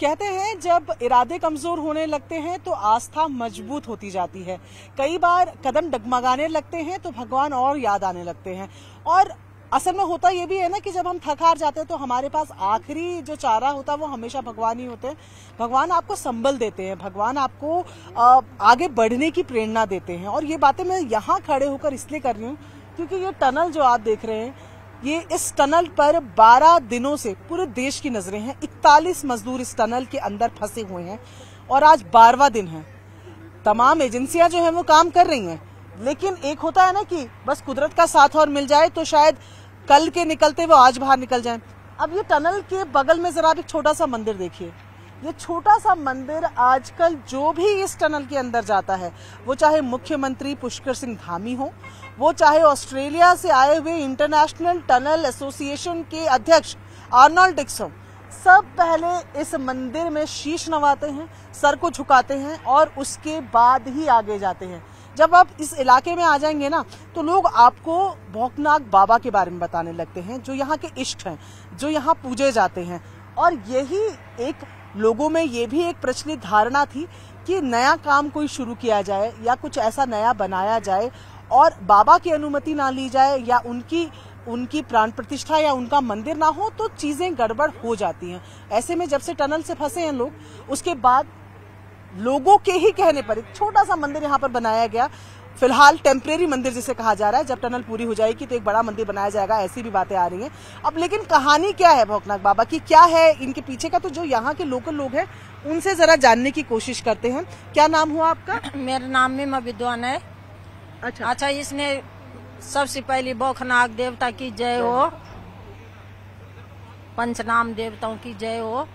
कहते हैं, जब इरादे कमज़ोर होने लगते हैं तो आस्था मज़बूत होती जाती है। कई बार कदम डगमगाने लगते हैं तो भगवान और याद आने लगते हैं। और असल में होता ये भी है ना कि जब हम थक हार जाते हैं तो हमारे पास आखिरी जो चारा होता है वो हमेशा भगवान ही होते हैं। भगवान आपको संबल देते हैं, भगवान आपको आगे बढ़ने की प्रेरणा देते हैं। और ये बातें मैं यहाँ खड़े होकर इसलिए कर रही हूँ, क्योंकि ये टनल जो आप देख रहे हैं ये इस टनल पर 12 दिनों से पूरे देश की नज़रें हैं। 41 मजदूर इस टनल के अंदर फंसे हुए हैं और आज बारवा दिन है। तमाम एजेंसियाँ जो हैं वो काम कर रही हैं। लेकिन एक होता है ना कि बस कुदरत का साथ और मिल जाए तो शायद कल के निकलते वो आज बाहर निकल जाए। अब ये टनल के बगल में जरा एक छोटा सा मंदिर देखिए। ये छोटा सा मंदिर आजकल जो भी इस टनल के अंदर जाता है, वो चाहे मुख्यमंत्री पुष्कर सिंह धामी हो, वो चाहे ऑस्ट्रेलिया से आए हुए इंटरनेशनल टनल एसोसिएशन के अध्यक्ष आर्नोल्ड डिक्स सब पहले इस मंदिर में शीश नवाते हैं, सर को झुकाते हैं और उसके बाद ही आगे जाते हैं। जब आप इस इलाके में आ जाएँगे ना तो लोग आपको भौकनाग बाबा के बारे में बताने लगते हैं, जो यहाँ के इष्ट हैं, जो यहाँ पूजे जाते हैं। और यही एक लोगों में ये भी एक प्रचलित धारणा थी कि नया काम कोई शुरू किया जाए या कुछ ऐसा नया बनाया जाए और बाबा की अनुमति ना ली जाए या उनकी उनकी प्राण प्रतिष्ठा या उनका मंदिर ना हो तो चीज़ें गड़बड़ हो जाती हैं। ऐसे में जब से टनल से फंसे हैं लोग, उसके बाद लोगों के ही कहने पर एक छोटा सा मंदिर यहाँ पर बनाया गया फ़िलहाल टेम्परेरी मंदिर जिसे कहा जा रहा है जब टनल पूरी हो जाएगी तो एक बड़ा मंदिर बनाया जाएगा ऐसी भी बातें आ रही हैं। अब लेकिन कहानी क्या है भोकनाथ बाबा की? क्या है इनके पीछे का? तो जो यहाँ के लोकल लोग हैं उनसे जरा जानने की कोशिश करते हैं। क्या नाम हुआ आपका? मेरा नाम मीमा विद्वान है। अच्छा। अच्छा इसने सबसे पहले बौखनाग देवता की जय हो। पंचनाम देवताओं की जय हो।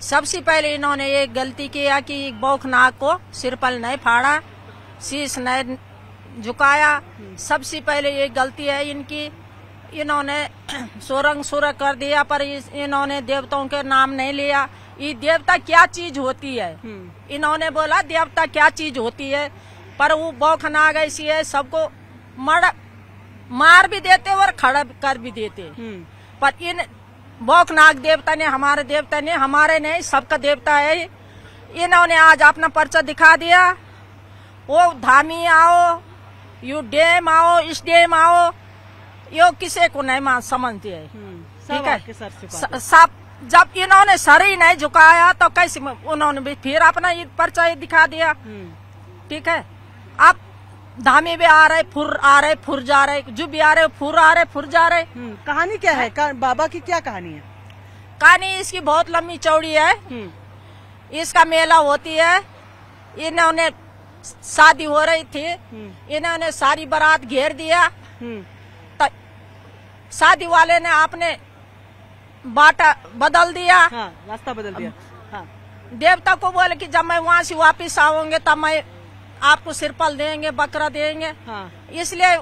सबसे पहले इन्होंने एक गलती किया कि बौखनाग को सिरपल नहीं फाड़ा। शीश नहीं झुकाया। सबसे पहले ये गलती है इनकी। इन्होंने सुरंग सुरंग कर दिया पर इन्होंने देवताओं के नाम नहीं लिया। ये देवता क्या चीज़ होती है? इन्होंने बोला देवता क्या चीज़ होती है? पर वो बौखना बौखनाग ऐसी है सबको मर मार भी देते और खड़ा कर भी देते। पर इन बौखनाग देवता ने हमारे देवता ने हमारे नहीं सबका देवता है। इन्होंने आज अपना पर्चा दिखा दिया। वो धामी आओ यू डेम आओ इस डेम आओ। यो किसी को नहीं मान समझती है? ठीक है? सब जब इन्होंने सर ही नहीं झुकाया तो कैसे उन्होंने भी फिर अपना ये पर्चा दिखा दिया। ठीक है? अब धामी भी आ रहे फुर आ रहे फुर जा रहे जो भी आ रहे फुर आ रहे फुर जा रहे। हम्म, कहानी क्या है? का, बाबा की क्या कहानी है? कहानी इसकी बहुत लंबी चौड़ी है। इसका मेला होती है। इन्होंने शादी हो रही थी। इन्होंने सारी बारात घेर दिया। हम्म, तो शादी वाले ने आपने बाटा बदल दिया। हाँ रास्ता बदल दिया। हाँ। देवता को बोले कि जब मैं वहाँ से वापिस आऊँगे तब मैं आपको सिरपल देंगे बकरा देंगे। हाँ। इसलिए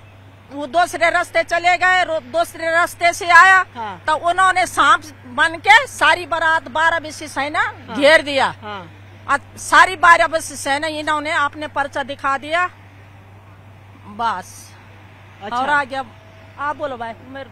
वो दूसरे रास्ते चले गए दूसरे रास्ते से आया। हाँ। तो उन्होंने सांप बन के सारी बारात बारह बीसी सेना घेर दिया। हाँ। सारी बार बस सेना इन्होंने आपने पर्चा दिखा दिया बस अच्छा। और आ गया आप बोलो भाई मेरे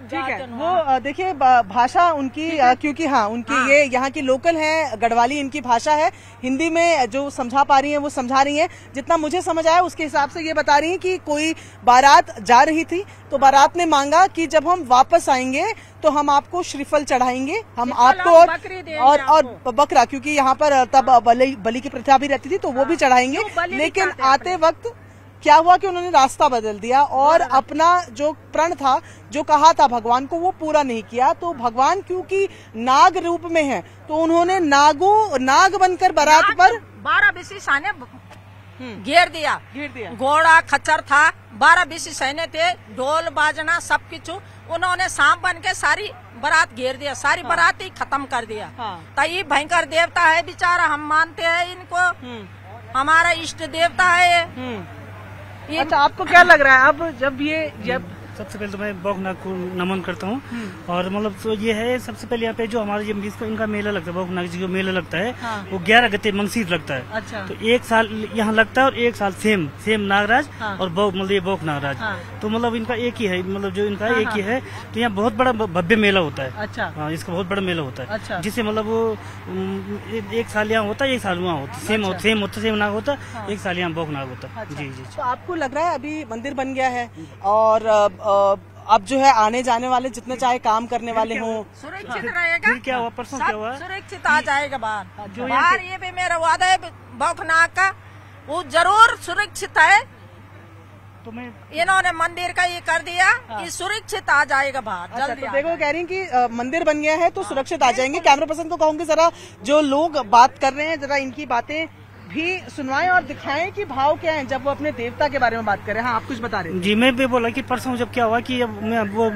ठीक है। वो देखिए भाषा उनकी क्योंकि हाँ उनकी हाँ। ये यहाँ की लोकल है गढ़वाली इनकी भाषा है। हिंदी में जो समझा पा रही हैं वो समझा रही हैं। जितना मुझे समझ आया उसके हिसाब से ये बता रही हैं कि कोई बारात जा रही थी तो बारात ने मांगा कि जब हम वापस आएँगे तो हम आपको श्रीफल चढ़ाएँगे। हम आपको और और और बकरा क्योंकि यहाँ पर तब बलि बलि की प्रथा भी रहती थी तो वो भी चढ़ाएँगे। तो लेकिन आते वक्त क्या हुआ कि उन्होंने रास्ता बदल दिया और अपना जो प्रण था जो कहा था भगवान को वो पूरा नहीं किया। तो भगवान क्योंकि नाग रूप में है तो उन्होंने नागो नाग बनकर बारात पर बारह बीसी सैन्य घेर दिया। घेर दिया। घोड़ा खच्चर था बारह बीसी सैन्य थे ढोल बाजना सब कुछ उन्होंने सांप बन के सारी बारात घेर दिया सारी हाँ। बारात ही खत्म कर दिया। हाँ। तो ये भयंकर देवता है बेचारा हम मानते हैं इनको। हमारा इष्ट देवता है ये। अच्छा आपको क्या लग रहा है अब जब ये जब सबसे पहले तो मैं बौखनाग को नमन करता हूँ और मतलब तो ये है सबसे पहले यहाँ पे जो हमारे ये इनका मेला लगता है बौखनाग जी का मेला लगता है हाँ। वो ग्यारह गते मंगसीर लगता है अच्छा तो एक साल यहाँ लगता है और एक साल सेम सेम नागराज हाँ। और मतलब ये बौख नागराज हाँ। तो मतलब इनका एक ही है मतलब जो इनका हाँ, एक ही है तो यहाँ बहुत बड़ा भव्य मेला होता है अच्छा हाँ इसका बहुत बड़ा मेला होता है अच्छा। जिससे मतलब वो एक- साल यहाँ होता है एक साल वहाँ होता सेम अच्छा। सेम होता सेम नाग होता हाँ। एक साल यहाँ बौख नाग होता अच्छा। जी जी तो आपको लग रहा है अभी मंदिर बन गया है और अब जो है आने जाने वाले जितने चाहे काम करने वाले हों सुरक्षित रहेगा। फिर क्या हुआ परसों क्या हुआ? सुरक्षित आ जाएगा बाहर। जो बाहर ये भी मेरा वादा है बौखनाक का। वो ज़रूर सुरक्षित है। तो इन्होंने मंदिर का ये कर दिया ये सुरक्षित आ जाएगा बाहर अच्छा जल्दी तो देखो कह रही हैं कि मंदिर बन गया है तो सुरक्षित आ जाएँगे। कैमरा पर्सन को कहूँगी जरा जो लोग बात कर रहे हैं जरा इनकी बातें भी सुनवाएँ और दिखाएँ कि भाव क्या है जब वो अपने देवता के बारे में बात करें हाँ आप कुछ बता रहे जी मैं भी बोला कि परसों जब क्या हुआ कि अब मैं वो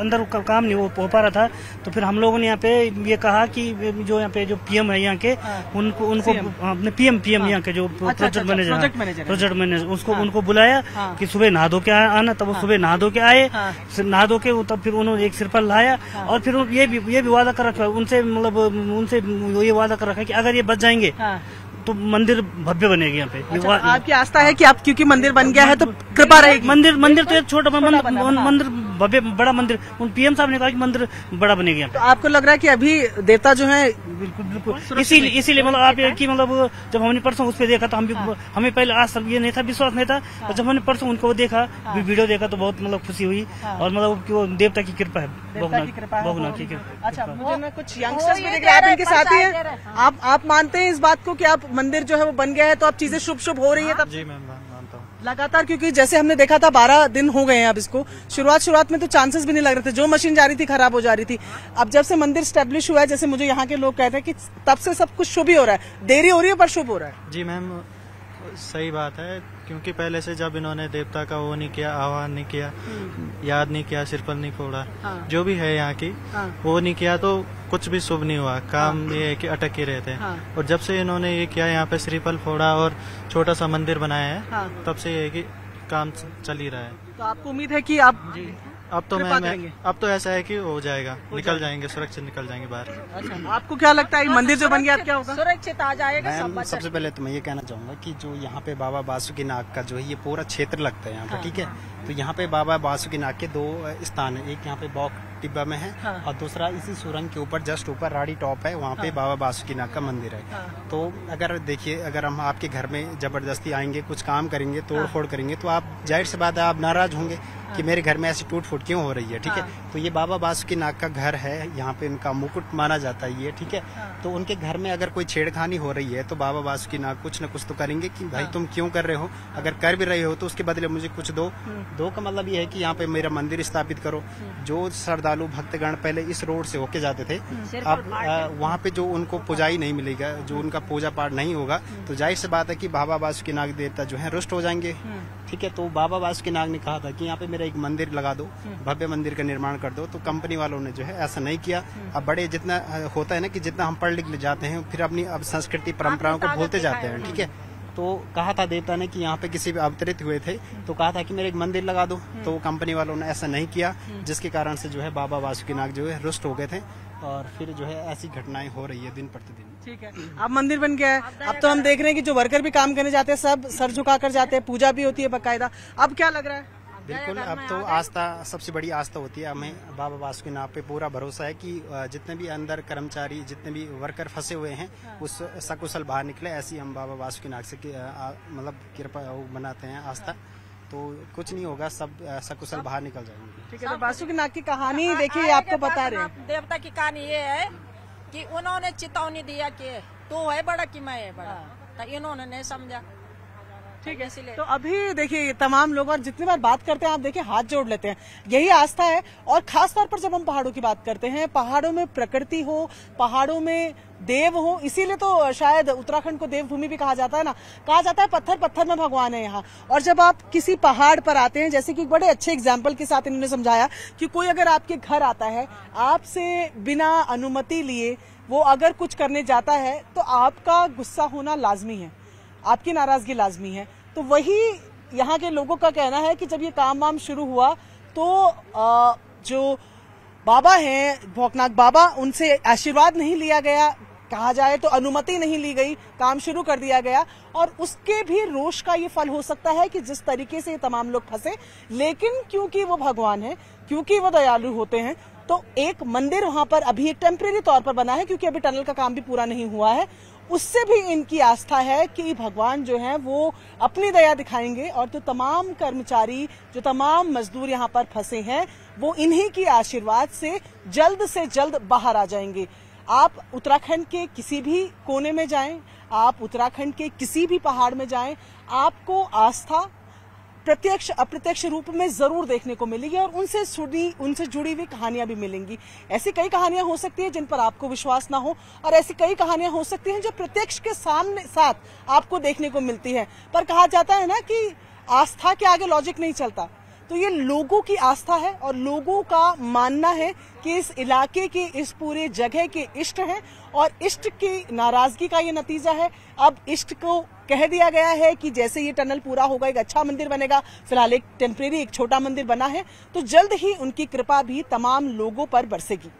अंदर का काम नहीं हो हो पा रहा था तो फिर हम लोगों ने यहाँ पे ये कहा कि जो यहाँ पे जो पीएम है यहाँ के हाँ। उनको उनको हाँ, अपने पीएम पीएम यहाँ के जो प्रोजेक्ट मैनेजर प्रोजेक्ट मैनेजर है। उसको हाँ। उनको बुलाया हाँ। कि सुबह नहा धो के आना तब वो सुबह नहा धो के आए हाँ। नहा धो के तब फिर उन्होंने एक सिर पर लाया और फिर ये भी ये भी वादा कर रखा है उनसे मतलब उनसे ये वादा कर रखा है कि अगर ये बच जाएँगे हाँ तो मंदिर भव्य बनेगी यहाँ पे। अच्छा, आपकी आस्था है कि आप क्योंकि मंदिर बन गया है तो कृपा रहेगी। मंदिर मंदिर तो एक छोटा मंदिर बना हुआ, हाँ। मंदिर भव्य बड़ा मंदिर। उन पीएम साहब ने कहा कि मंदिर बड़ा बनेगा यहाँ तो आपको लग रहा है कि अभी देवता जो है बिल्कुल बिल्कुल। इसीलिए इसीलिए मतलब आप ये कि मतलब जब हमने परसों उस पर देखा तो हम भी हाँ। हमें पहले आज सब ये नहीं था विश्वास नहीं था। और जब हमने परसों उनको देखा वीडियो देखा तो बहुत मतलब खुशी हुई। हाँ। और मतलब वो देवता की कृपा है देवता की कृपा है। अच्छा मुझे कुछ यंगस्टर्स भी दिख रहे हैं आप इनके साथ ही पंचायत हैं हैं। आप आप मानते हैं इस बात को कि आप मंदिर जो है वो बन गया है तो अब चीज़ें शुभ शुभ हो रही है तब जी मैम मानता हूँ। लगातार क्योंकि जैसे हमने देखा था बारह दिन हो गए हैं अब इसको। शुरुआत शुरुआत में तो चांसेस भी नहीं लग रहे थे। जो मशीन जा रही थी खराब हो जा रही थी। अब जब से मंदिर स्टेब्लिश हुआ है जैसे मुझे यहाँ के लोग कहते हैं कि तब से सब कुछ शुभ ही हो रहा है। देरी हो रही है पर शुभ हो रहा है। जी मैम सही बात है। क्योंकि पहले से जब इन्होंने देवता का वो नहीं किया आह्वान नहीं किया याद नहीं किया सिरपल नहीं फोड़ा हाँ। जो भी है यहाँ की हाँ। वो नहीं किया तो कुछ भी शुभ नहीं हुआ काम हाँ। ये है कि अटक ही रहते हैं हाँ। और जब से इन्होंने ये किया यहाँ पे श्रीफल फोड़ा और छोटा सा मंदिर बनाया है हाँ। तब से ये है कि काम चल ही रहा है तो आपको उम्मीद है की आप अब तो मैं, मैं अब तो ऐसा है कि हो जाएगा। हो निकल जाएँगे। सुरक्षित निकल जाएँगे बाहर। अच्छा आपको क्या लगता है मंदिर जो बन गया क्या होगा? सुरक्षित आ जाएगा सब सबसे पहले तो मैं ये कहना चाहूँगा कि जो यहाँ पे बाबा बासुकी नाग का जो है ये पूरा क्षेत्र लगता है यहाँ पे ठीक है? तो यहाँ पे बाबा बासुकी नाग के दो स्थान है। एक यहाँ पे बॉक टिब्बा में है हाँ। और दूसरा इसी सुरंग के ऊपर जस्ट ऊपर राड़ी टॉप है वहाँ पे बाबा बासुकी नाग का मंदिर है। हाँ। तो अगर देखिए अगर हम आपके घर में ज़बरदस्ती आएँगे कुछ काम करेंगे तोड़ फोड़ करेंगे तो आप ज़ाहिर से बात है आप नाराज़ होंगे। कि मेरे घर में ऐसी टूट फूट क्यों हो रही है ठीक है? तो ये बाबा बासुकी नाग का घर है यहाँ पे उनका मुकुट माना जाता है ये ठीक है? तो उनके घर में अगर कोई छेड़खानी हो रही है तो बाबा बासुकीनाग कुछ न कुछ तो करेंगे कि भाई तुम क्यों कर रहे हो? अगर कर भी रहे हो तो उसके बदले मुझे कुछ दो। दो का मतलब ये है कि यहाँ पे मेरा मंदिर स्थापित करो। जो श्रद्धालु भक्तगण पहले इस रोड से होके जाते थे अब वहाँ पे जो उनको पुजाई नहीं मिलेगा जो उनका पूजा पाठ नहीं होगा तो ज़ाहिर सी बात है कि बाबा बासुकी नाग देवता जो है रुष्ट हो जाएँगे ठीक है? तो बाबा बासुकी नाग ने कहा था कि यहाँ पे मेरा एक मंदिर लगा दो भव्य मंदिर का निर्माण कर दो। तो कंपनी वालों ने जो है ऐसा नहीं किया। अब बड़े जितना होता है ना कि जितना हम पढ़ लिख जाते हैं फिर अपनी अब संस्कृति परंपराओं को भूलते जाते हैं ठीक है? तो कहा था देवता ने कि यहाँ पे किसी भी अवतरित हुए थे तो कहा था कि मेरे एक मंदिर लगा दो। तो कंपनी वालों ने ऐसा नहीं किया जिसके कारण से जो है बाबा वासुकीनाग जो है रुष्ट हो गए थे और फिर जो है ऐसी घटनाएँ हो रही है दिन प्रतिदिन। ठीक है। अब मंदिर बन गया है। अब तो हम देख रहे हैं कि जो वर्कर भी काम करने जाते हैं सब सर झुका कर जाते हैं पूजा भी होती है बकायदा। अब क्या लग रहा है? बिल्कुल अब तो आस्था सबसे बड़ी आस्था होती है हमें बाबा बासुकीनाथ पे पूरा भरोसा है कि जितने भी अंदर कर्मचारी जितने भी वर्कर फंसे हुए हैं उस सकुशल बाहर निकले ऐसी हम बाबा बासुकीनाथ से कि, अ, आ- मतलब कृपा वो बनाते हैं आस्था। तो कुछ नहीं होगा सब सकुशल बाहर निकल जाएँगे। ठीक है तो बासुकीनाथ की कहानी देखिए आपको बता रहे देवता की कहानी ये है की उन्होंने चेतावनी दिया कि तू है बड़ा की मैं है बड़ा। तो इन्होंने नहीं समझा। ठीक है। तो अभी देखिए तमाम लोग और जितनी बार बात करते हैं आप देखिए हाथ जोड़ लेते हैं। यही आस्था है। और खास तौर पर जब हम पहाड़ों की बात करते हैं पहाड़ों में प्रकृति हो पहाड़ों में देव हो इसीलिए तो शायद उत्तराखंड को देवभूमि भी कहा जाता है ना। कहा जाता है पत्थर पत्थर में भगवान है यहाँ। और जब आप किसी पहाड़ पर आते हैं जैसे कि बड़े अच्छे एग्ज़ाम्पल के साथ इन्होंने समझाया कि कोई अगर आपके घर आता है आपसे बिना अनुमति लिए वो अगर कुछ करने जाता है तो आपका गुस्सा होना लाजमी है। आपकी नाराज़गी लाजमी है। तो वही यहाँ के लोगों का कहना है कि जब ये काम वाम शुरू हुआ तो अ, जो बाबा हैं भौकनाथ बाबा उनसे आशीर्वाद नहीं लिया गया। कहा जाए तो अनुमति नहीं ली गई। काम शुरू कर दिया गया। और उसके भी रोष का ये फल हो सकता है कि जिस तरीके से ये तमाम लोग फंसे लेकिन क्योंकि वो भगवान है क्योंकि वो दयालु होते हैं तो एक मंदिर वहाँ पर अभी एक टेम्परेरी तौर पर बना है, क्योंकि अभी टनल का काम भी पूरा नहीं हुआ है। उससे भी इनकी आस्था है कि भगवान जो है, वो अपनी दया दिखाएँगे और जो तमाम कर्मचारी, जो तमाम मजदूर यहाँ पर फंसे हैं, वो इन्हीं की आशीर्वाद से जल्द से जल्द बाहर आ जाएँगे। आप उत्तराखंड के किसी भी कोने में जाएँ, आप उत्तराखंड के किसी भी पहाड़ में जाएँ, आपको आस्था प्रत्यक्ष, अप्रत्यक्ष रूप में ज़रूर देखने को मिलेगी और उनसे जुड़ी उनसे जुड़ी हुई कहानियाँ भी मिलेंगी। ऐसी कई कहानियाँ हो सकती है जिन पर आपको विश्वास ना हो और ऐसी कई कहानियाँ हो सकती हैं जो प्रत्यक्ष के सामने, साथ आपको देखने को मिलती है। पर कहा जाता है ना कि आस्था के आगे लॉजिक नहीं चलता। तो ये लोगों की आस्था है और लोगों का मानना है कि इस इलाके के, इस पूरे जगह के इष्ट हैं और इष्ट की नाराज़गी का ये नतीजा है। अब इष्ट को कह दिया गया है कि जैसे ये टनल पूरा होगा, एक अच्छा मंदिर बनेगा। फ़िलहाल एक टेम्परेरी, एक छोटा मंदिर बना है। तो जल्द ही उनकी कृपा भी तमाम लोगों पर बरसेगी।